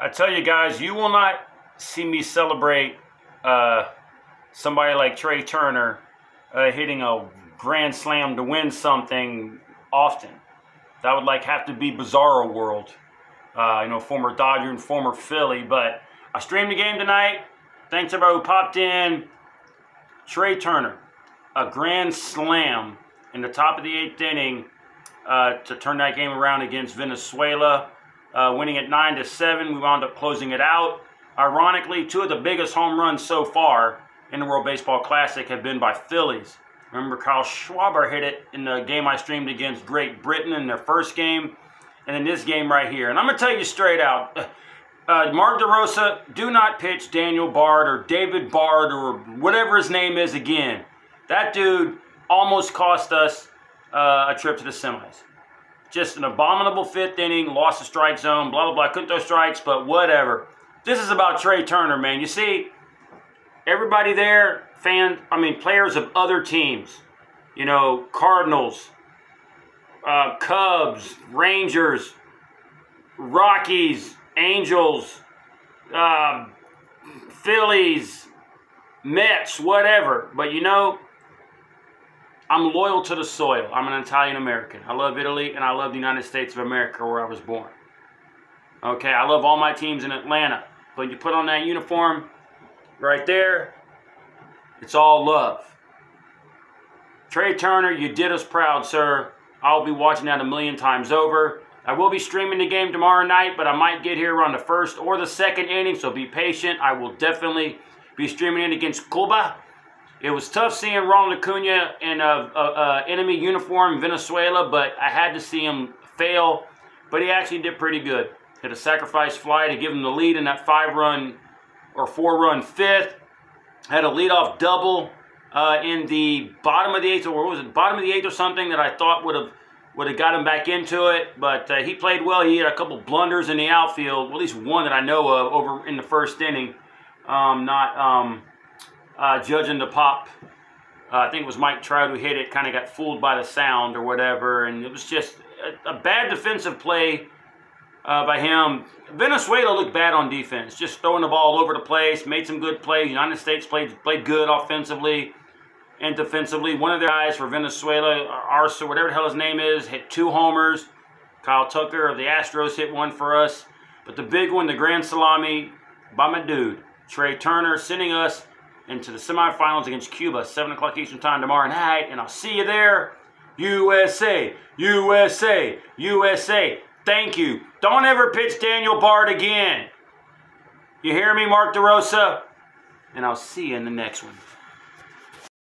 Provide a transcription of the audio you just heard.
I tell you guys, you will not see me celebrate uh, somebody like Trae Turner uh, hitting a grand slam to win something often. That would like have to be Bizarro World. Uh, you know, former Dodger and former Philly. But I streamed the game tonight. Thanks everybody who popped in. Trae Turner, a grand slam in the top of the eighth inning uh, to turn that game around against Venezuela uh, winning at 9 to 7. We wound up closing it out. Ironically, two of the biggest home runs so far in the World Baseball Classic have been by Phillies. Remember, Kyle Schwarber hit it in the game I streamed against Great Britain in their first game, and in this game right here. And I'm going to tell you straight out, uh, Mark DeRosa, do not pitch Daniel Bard or David Bard or whatever his name is again. That dude almost cost us uh, a trip to the semis. Just an abominable fifth inning, lost the strike zone, blah, blah, blah. Couldn't throw strikes, but whatever. This is about Trae Turner, man. You see, everybody there, fan, I mean, players of other teams, you know, Cardinals, uh, Cubs, Rangers, Rockies, Angels, uh, Phillies, Mets, whatever. But you know, I'm loyal to the soil. I'm an Italian American. I love Italy and I love the United States of America where I was born. Okay, I love all my teams in Atlanta. But you put on that uniform right there, it's all love. Trae Turner, you did us proud, sir. I'll be watching that a million times over. I will be streaming the game tomorrow night, but I might get here around the first or the second inning, so be patient. I will definitely be streaming it against Cuba it was tough seeing Ronald Acuna in a, a, a, enemy uniform in Venezuela, but I had to see him fail. But he actually did pretty good. Hit a sacrifice fly to give him the lead in that five-run or four-run fifth. Had a leadoff double uh, in the bottom of the eighth, or was it bottom of the eighth or something that I thought would have would have got him back into it. But uh, he played well. He had a couple blunders in the outfield, well, at least one that I know of over in the first inning. Um, not um, uh, judging the pop. Uh, I think it was Mike Trout who hit it, kind of got fooled by the sound or whatever, and it was just a, a bad defensive play uh, by him. Venezuela looked bad on defense, just throwing the ball all over the place, made some good plays. United States played played good offensively and defensively. One of the guys for Venezuela, Arce, whatever the hell his name is, hit two homers. Kyle Tucker of the Astros hit one for us. But the big one, the grand salami by my dude, Trae Turner, sending us into the semifinals against Cuba, 7 o'clock Eastern Time tomorrow night. And I'll see you there. USA, USA, USA. Thank you. Don't ever pitch Daniel Bard again. You hear me, Mark DeRosa? And I'll see you in the next one.